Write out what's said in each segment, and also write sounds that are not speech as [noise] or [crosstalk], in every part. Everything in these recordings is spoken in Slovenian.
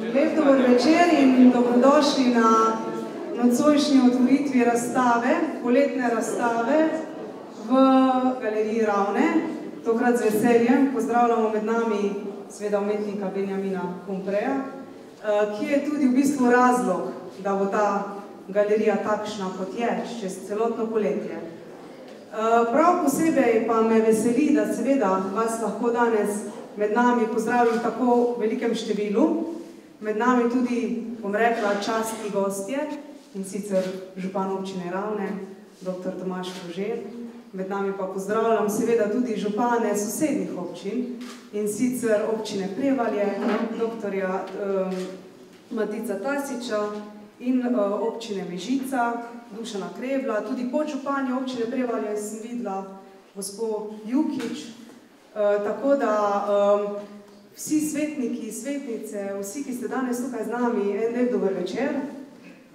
Lep dober večer in dobrodošli na nocojšnji otvoritvi razstave, poletne razstave v galeriji Ravne. Tokrat z veseljem pozdravljamo med nami sveda umetnika Benjamina Kompreja, eh, ki je tudi v bistvu razlog, da bo ta galerija takšna, kot je, čez celotno poletje. Eh, prav posebej pa me veseli, da seveda vas lahko danes med nami pozdravljam v tako velikem številu, med nami tudi, bom rekla, častni gostje, in sicer župan občine Ravne, dr. Tomaš Kožel, med nami pa pozdravljam seveda tudi župane sosednjih občin, in sicer občine Prevalje, dr. Um, Matica Tasiča in uh, občine Mežica, Dušana Krebla, tudi podžupanje občine Prevalje sem videla gospod Jukič, Uh, tako da vsi svetniki, svetnice, vsi, ki ste danes tukaj z nami, en lep dober večer.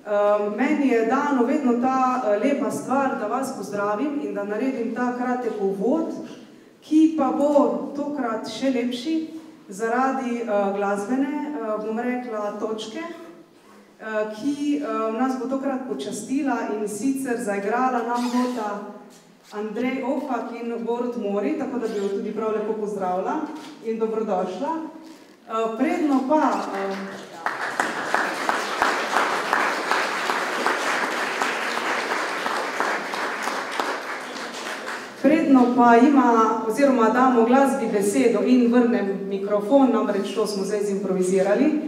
Um, meni je dano vedno ta uh, lepa stvar, da vas pozdravim in da naredim ta kratek uvod, ki pa bo tokrat še lepši zaradi uh, glasbene, uh, bom rekla, točke, ki nas bo tokrat počastila in sicer zaigrala nam bo ta Andrej Ofak in Borut Mori, tako da bi jo tudi prav lepo pozdravila in dobrodošla. Uh, predno pa... Uh, Predno pa ima, oziroma damo glasbi besedo in vrnem mikrofon, namreč to smo zdaj zimprovizirali,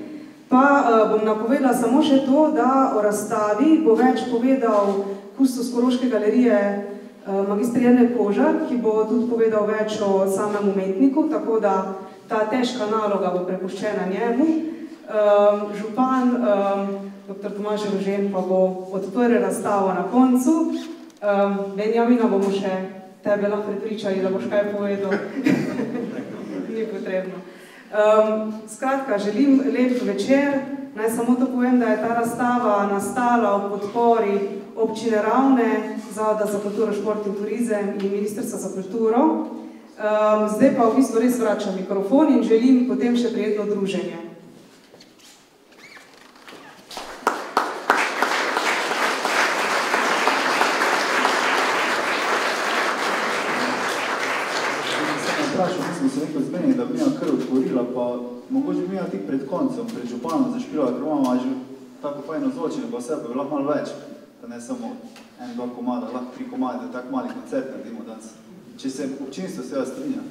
pa uh, bom napovedala samo še to, da o razstavi bo več povedal kustos Koroške galerije Eh, magistr Jene Požar, ki bo tudi povedal več o samem umetniku, tako da ta težka naloga bo prepuščena njemu. Župan, dr. Tomaž Rožen, pa bo odprl razstavo na koncu. Benjamina bomo še tebe lahko prepričali, da boš kaj povedal. [laughs] Ni potrebno. Um, skratka, želim lep večer. Naj samo to povem, da je ta razstava nastala v podpori občine Ravne, Zavoda za kulturo, šport in turizem in Ministrstva za kulturo. Um, zdaj pa v bistvu res vračam mikrofon in želim potem še prijetno druženje. da bi mi kar otvorila, pa mogoče bi mi tik pred koncem, pred županom zašpila, ker imamo že tako fajno zvočine, pa vse pa bi lahko več pa ne samo en, dva komada, lahko tri komade, tak mali koncert naredimo danes. Če se občinstvo vsega strinja.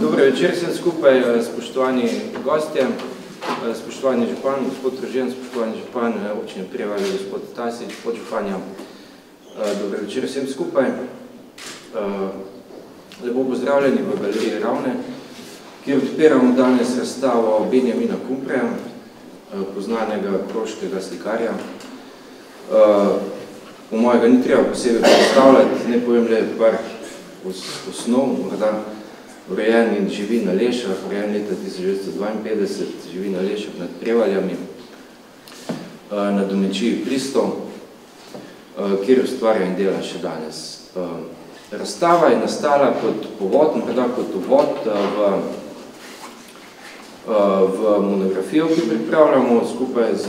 Dobro večer vsem skupaj, eh, spoštovani gostje, eh, spoštovani župan, gospod Tržen, spoštovani župan eh, občine Prevalje, gospod Tasič, podžupanja. Dobro večer vsem skupaj. Lepo pozdravljeni v galeriji Ravne, kjer odpiramo danes razstavo Benjamina Kumpreja, eh, poznanega kroškega slikarja. Eh, po mojega ni treba posebej predstavljati, ne povem le par osnov, morda urejen in živi na Lešah, urejen leta 1952, živi na Lešah nad Prevaljami, eh, na domečiji Pristov, kjer ustvarja in dela še danes. Razstava je nastala kot povod, morda kot uvod eh, v, eh, v monografijo, ki pripravljamo skupaj z,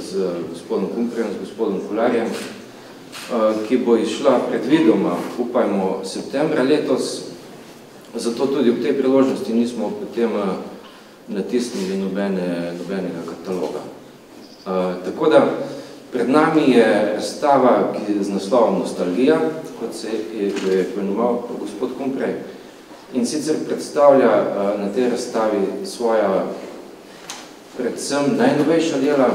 z gospodom Kumprem, z gospodom Kolarjem, eh, ki bo išla predvidoma, upajmo, septembra letos, zato tudi v tej priložnosti nismo potem natisnili nobene, nobenega kataloga. Tako da, Pred nami je razstava ki z naslovom Nostalgija, kot se je, je pojenoval gospod Kumprej. In sicer predstavlja uh, na tej razstavi svoja predvsem najnovejša dela,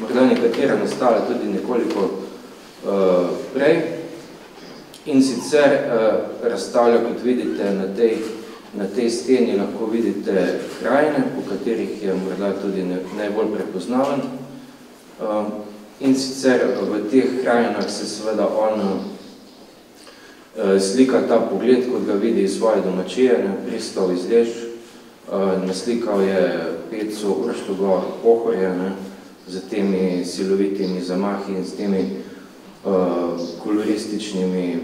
morda nekatera nastala tudi nekoliko uh, prej. In sicer uh, razstavlja, kot vidite, na tej, na tej steni lahko vidite krajine, po katerih je morda tudi ne, najbolj prepoznaven. Uh, In sicer v teh krajinah se seveda on uh, slika ta pogled, kot ga vidi iz svoje domačije, ne, pristov iz Leš, uh, naslikal je Peco Urštogor Pohorje, ne, z temi silovitimi zamahi in s temi kolorističnimi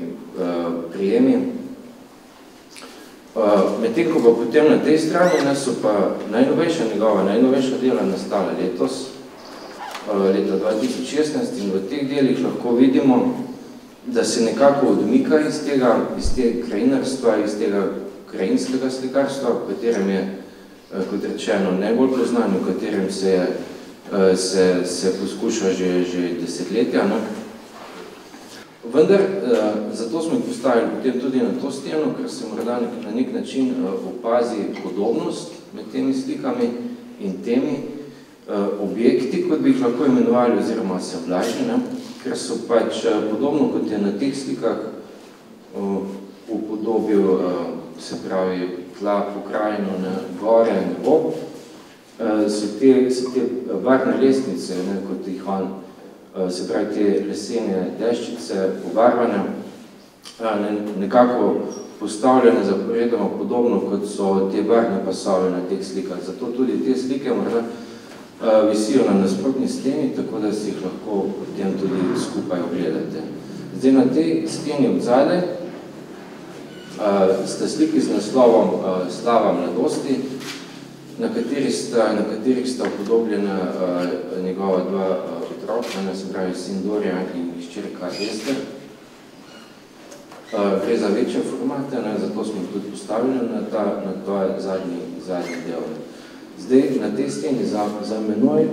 prijemi. Medtem, ko pa potem na tej strani ne, so pa najnovejša njegova, najnovejša dela nastala letos, leta 2016 in v teh delih lahko vidimo, da se nekako odmika iz tega, iz tega krajinarstva, iz tega krajinskega slikarstva, v katerem je, kot rečeno, najbolj poznan, v katerem se, se, se poskuša že, že desetletja. No? Vendar, zato smo jih postavili potem tudi na to steno, ker se morda na nek način opazi podobnost med temi slikami in temi, objekti, kot bi jih lahko imenovali, oziroma se vlaži, ne? ker so pač podobno, kot je na teh slikah upodobil, se pravi, tla, pokrajino, ne, gore, nebo, so te, so te varne lesnice, ne, kot jih on, se pravi, te lesene deščice, pobarvane, ne, nekako postavljene zaporedoma podobno, kot so te barne pasove na teh slikah. Zato tudi te slike morda visijo na nasprotni steni, tako da si jih lahko potem tudi skupaj ogledate. Zdaj, na tej steni od zadaj sta sliki z naslovom Slava mladosti, na katerih sta, na katerih sta upodobljena njegova dva otroka, ne se pravi sin Dorja in hčerka Ester. Gre za večje formate, ne, zato smo tudi postavili na ta, na ta zadnji, zadnji del. Zdaj, na tej steni za, za menoj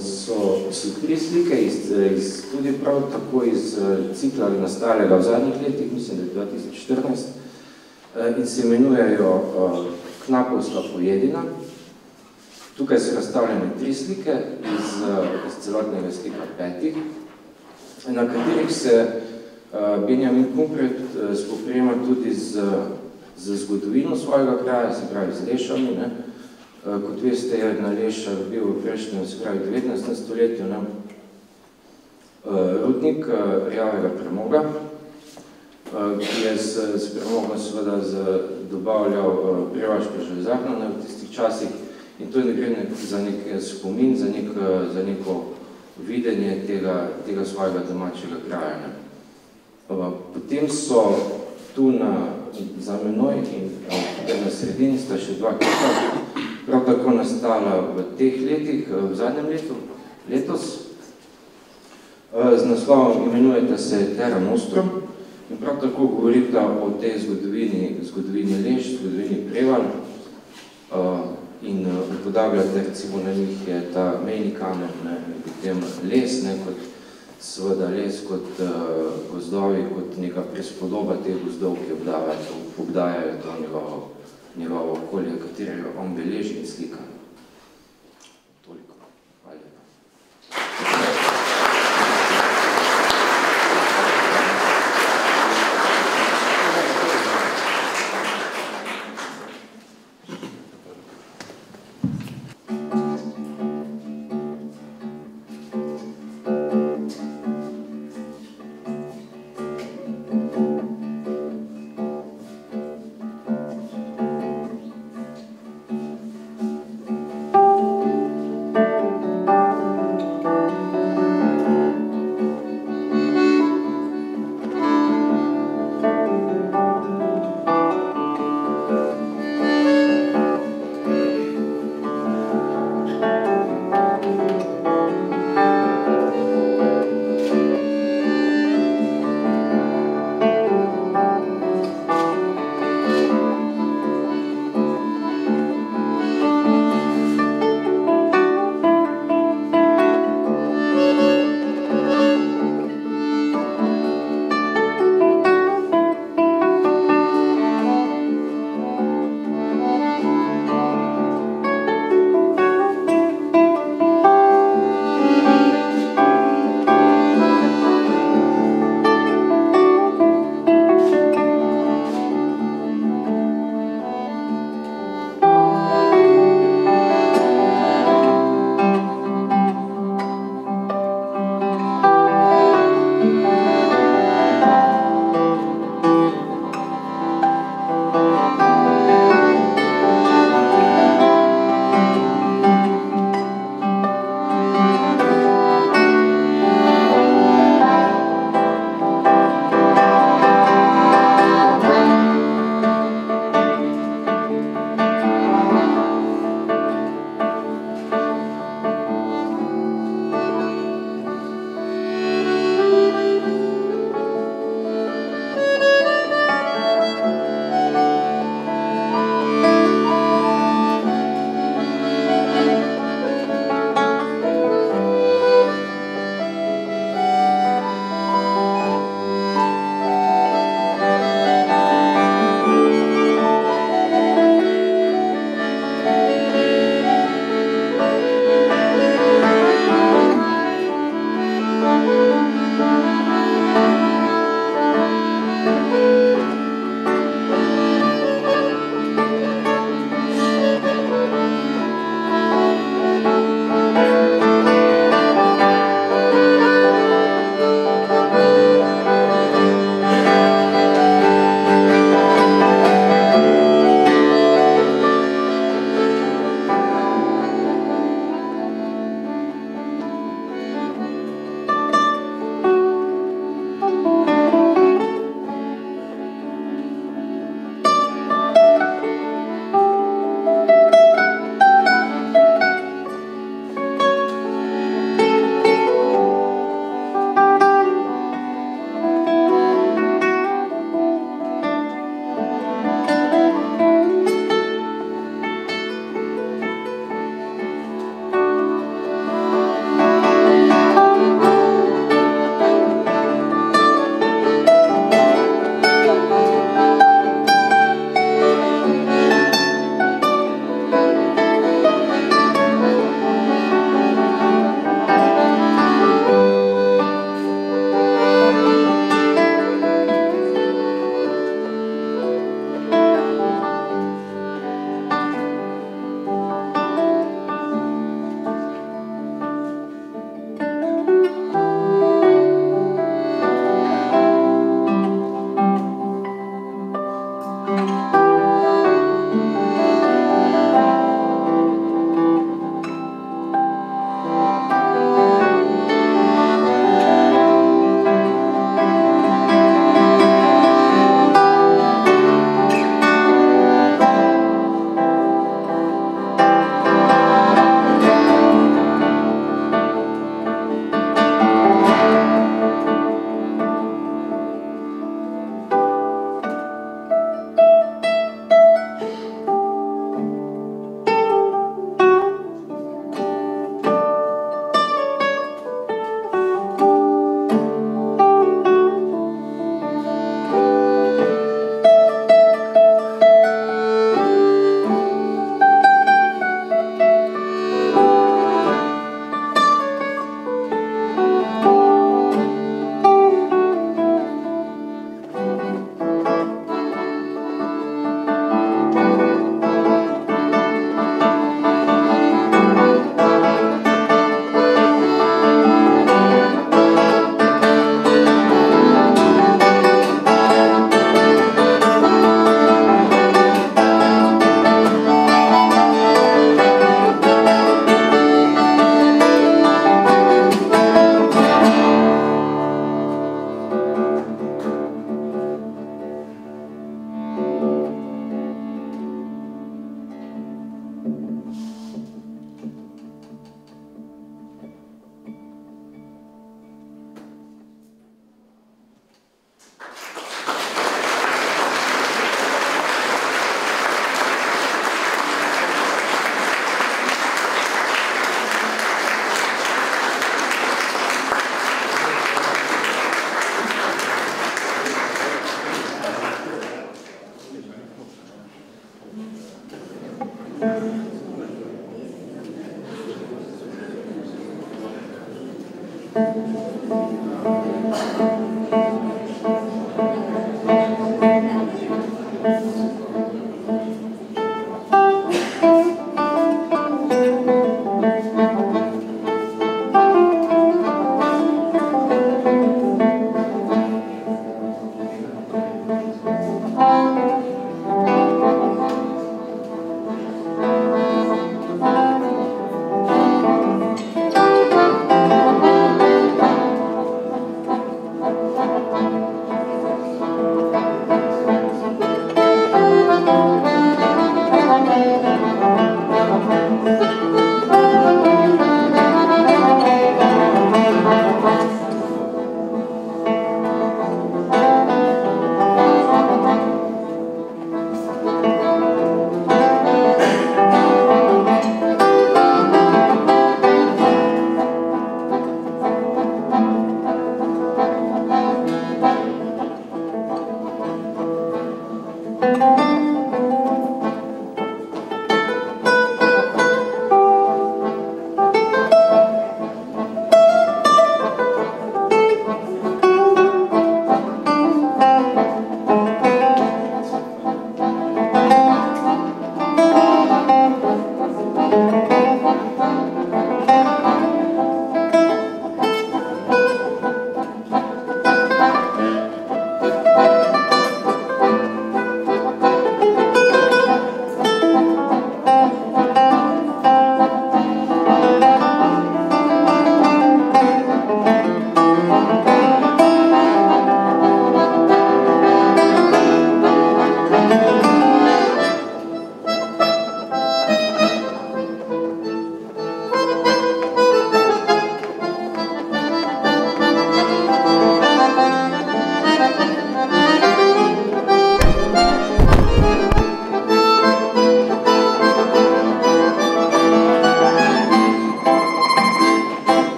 so, so tri slike iz, iz, tudi prav tako iz cikla nastalega v zadnjih letih, mislim, da je 2014, in se imenujejo Knapovska pojedina. Tukaj so razstavljene tri slike iz, iz celotnega slika petih, na katerih se Benjamin Kumpret spoprema tudi z, z zgodovino svojega kraja, se pravi z Lešami, ne, Kot veste, je na Lešar bil v prejšnjem, pravi, 19. stoletju, ne, rudnik rjavega premoga, ki je s, s premogom seveda z, dobavljal prevaško železarno ne, v tistih časih in to je gre za nek spomin, za, nek, za neko videnje tega, tega svojega domačega kraja. Ne. Potem so tu na, za menoj in na sredini sta še dva kipa, prav tako nastala v teh letih, v zadnjem letu, letos. Z naslovom imenujete se Terra Nostrum in prav tako govorita o tej zgodovini, zgodovini Leš, zgodovini Preval in upodabljate, recimo na njih je ta mejni kamen, ne, potem les, ne, kot seveda les kot gozdovi, kot neka prispodoba teh gozdov, ki obdajajo, obdajajo to njegovo njegovo okolje, katerega on beleži in slika.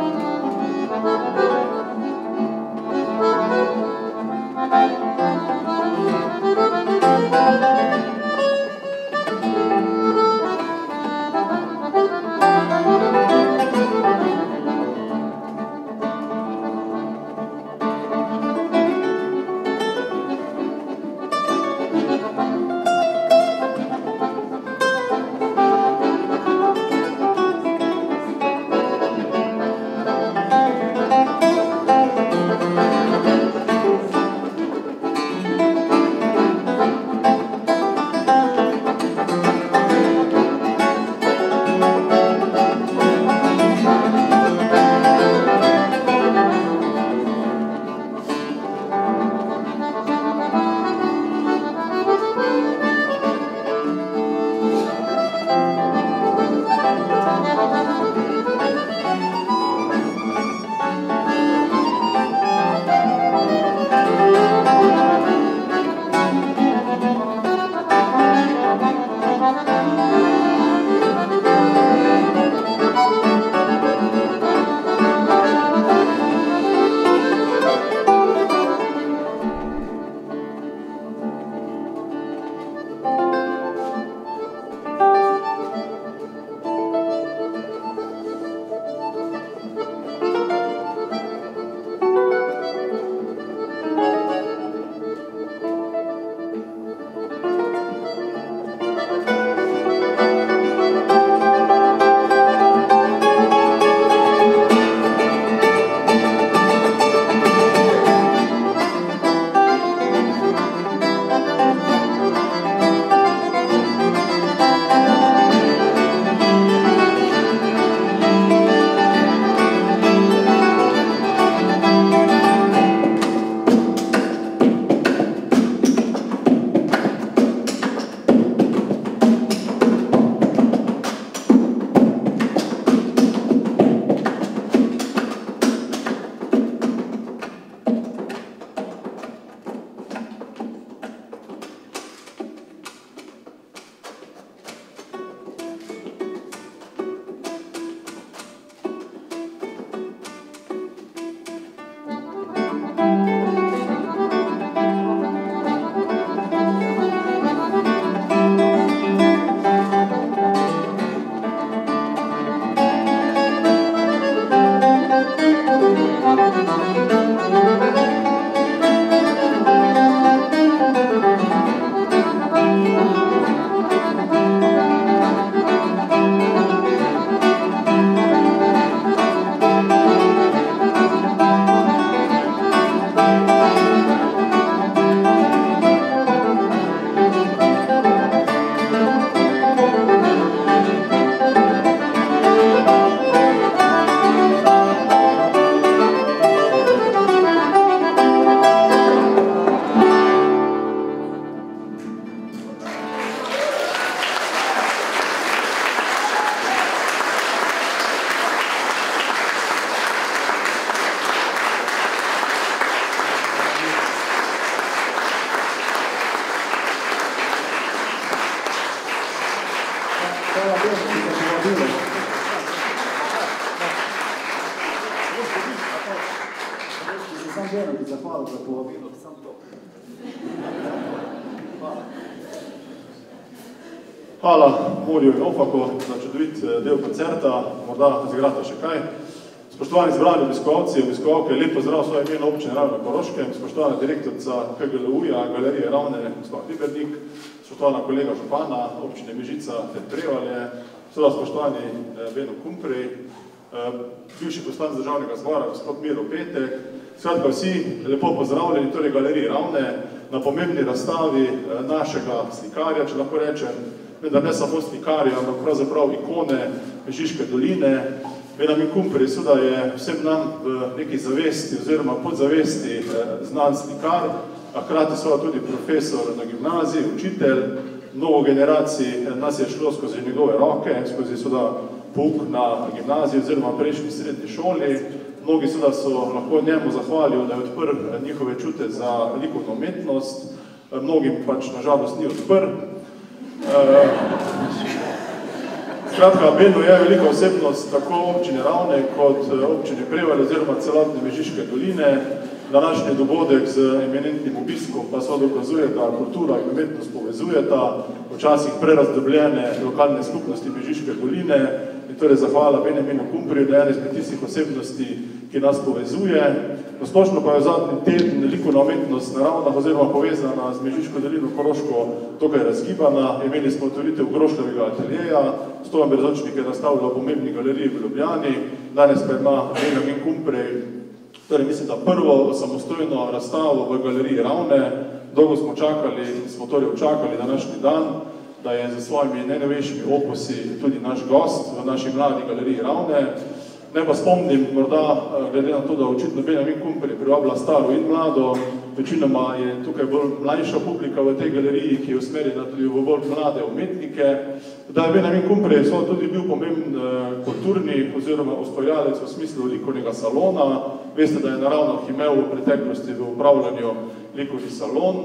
Murju in Ofaku za čudovit eh, del koncerta, morda zigrata še kaj. Spoštovani zbrani obiskovalci, obiskovalke, lepo zdrav svoje imeno občine Ravne Koroške, spoštovana direktorica HGLU-ja, galerije Ravne, gospod Libernik, spoštovana kolega Župana, občine Mežica, Fed Prevalje, seveda spoštovani eh, Beno Kumprej, eh, bivši poslanc državnega zbora, gospod Miro Petek, skratka vsi lepo pozdravljeni, torej galeriji Ravne, na pomembni razstavi našega slikarja, če lahko rečem, vendar ne samo slikarje, ampak pravzaprav ikone Mežiške doline. Benjamin Kumper je da je vsem nam v neki zavesti oziroma podzavesti eh, znan slikar, a hkrati so tudi profesor na gimnaziji, učitelj, mnogo generacij eh, nas je šlo skozi njegove roke, skozi seveda pouk na gimnaziji oziroma prejšnji srednji šoli. Mnogi seveda so lahko njemu zahvalili, da je odprl eh, njihove čute za likovno umetnost, mnogim pač nažalost ni odprl, Skratka, Beno je velika osebnost tako občine Ravne kot eh, občine Prevalj oziroma celotne Mežiške doline. Današnji dogodek z eminentnim obiskom pa so dokazuje, da kultura in umetnost povezujeta včasih prerazdobljene lokalne skupnosti Mežiške doline in torej zahvala Benjaminu Kumpriju, da je ena izmed tistih osebnosti, ki nas povezuje. Splošno pa je zadnji teden likovna umetnost naravna oziroma povezana z Mežiško dolino Koroško tukaj razgibana. Imeli smo otvoritev Grošljevega ateljeja, Stojan Berzočnik je nastavljal v pomembni galeriji v Ljubljani, danes pa ima Benjamin Kumprej, torej mislim, da prvo samostojno razstavo v galeriji Ravne. Dolgo smo čakali, smo torej očakali današnji dan, da je za svojimi najnovejšimi opusi tudi naš gost v naši mladi galeriji Ravne. Ne pa spomnim, morda, eh, glede na to, da očitno Benjamin Kumper je privabila staro in mlado, večinoma je tukaj bolj mlajša publika v tej galeriji, ki je usmerjena tudi v bolj mlade umetnike, da je Benjamin Kumper je tudi bil pomemben eh, kulturni oziroma ustvarjalec v smislu likovnega salona. Veste, da je naravno imel v preteklosti v upravljanju likovni salon.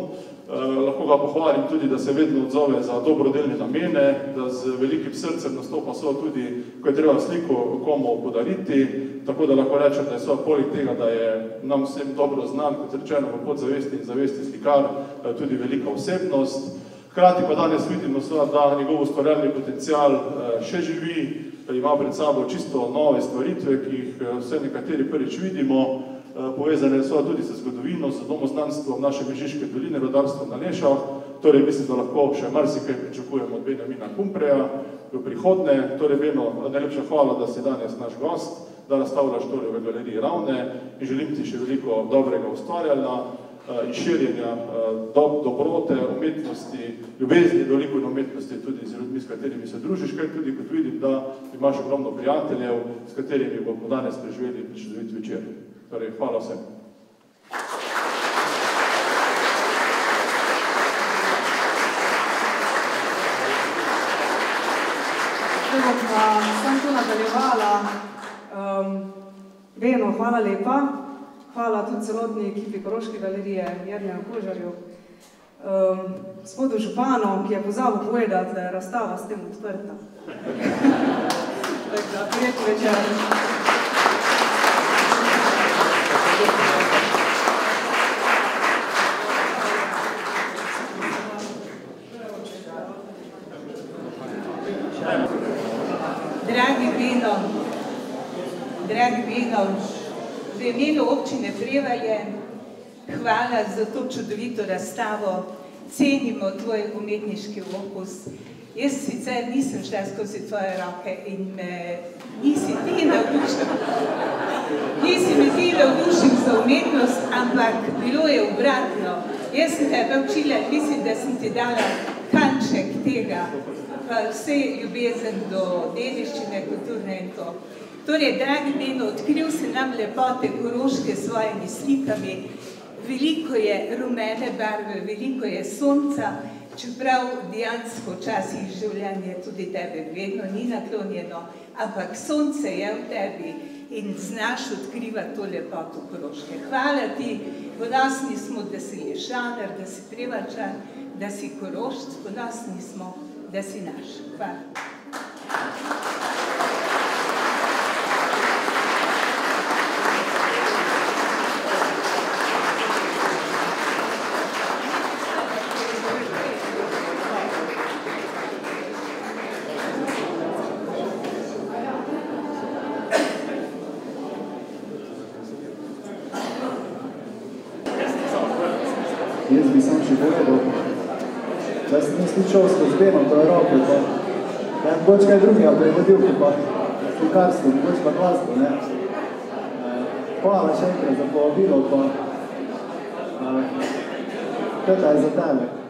Eh, lahko ga pohvalim tudi, da se vedno odzove za dobrodelne namene, da z velikim srcem nastopa so tudi, ko je treba sliko komu podariti, tako da lahko rečem, da je so poleg tega, da je nam vsem dobro znan, kot rečeno v podzavesti in zavesti slikar, eh, tudi velika osebnost. Hkrati pa danes vidimo, da njegov ustvarjalni potencial eh, še živi, ima pred sabo čisto nove stvaritve, ki jih vse nekateri prvič vidimo, povezane so tudi z zgodovino, z domoznanstvom naše Mežiške doline, rodarstvo na Lešah, torej mislim, da lahko še marsikaj pričakujemo od Benjamina Kumpreja v prihodne. Torej, Beno, najlepša hvala, da si danes naš gost, da nastavljaš torej v galeriji Ravne in želim ti še veliko dobrega ustvarjanja eh, in širjenja eh, dob, dobrote, umetnosti, ljubezni do likovne umetnosti tudi z ljudmi, s katerimi se družiš, kaj tudi kot vidim, da imaš ogromno prijateljev, s katerimi bomo danes preživeli pričudovit večer. Torej, hvala vsem. Zdaj bom pa sem tu nadaljevala. Um, Beno, hvala lepa. Hvala tudi celotni ekipi Koroške galerije, Jernja Kožarju. Um, gospodu Županu, ki je pozabil povedati, da je razstava s tem odprta. [laughs] Tako da, prijeti večer. Dragi Beno, dragi Beno, v imenu občine Prevalje, hvala za to čudovito razstavo, cenimo tvoj umetniški opus. Jaz sicer nisem šla skozi tvoje roke in me nisi ti navdušil, nisi me ti navdušil za umetnost, ampak bilo je obratno. Jaz sem tebe učila, mislim, da sem ti dala kanček tega, vse ljubezen do dediščine, kulturne in to. Torej, dragi Beno, odkril si nam lepote Koroške s svojimi slikami, veliko je rumene barve, veliko je sonca, čeprav dejansko včasih življenje tudi tebe vedno ni naklonjeno, ampak sonce je v tebi in znaš odkrivati to lepoto Koroške. Hvala ti, ponosni smo, da si ješanar, da si prevačan, da si korošč, ponosni smo, da si naš. Hvala. Jaz bi sam še povedal, da sem jaz šel skozi Beno, to je roko, pa ja, mogoče kaj drugega, prevodilki pa slikarstvo, mogoče pa glasbo, ne. Hvala še enkrat za povabilo, pa kaj je za tebe.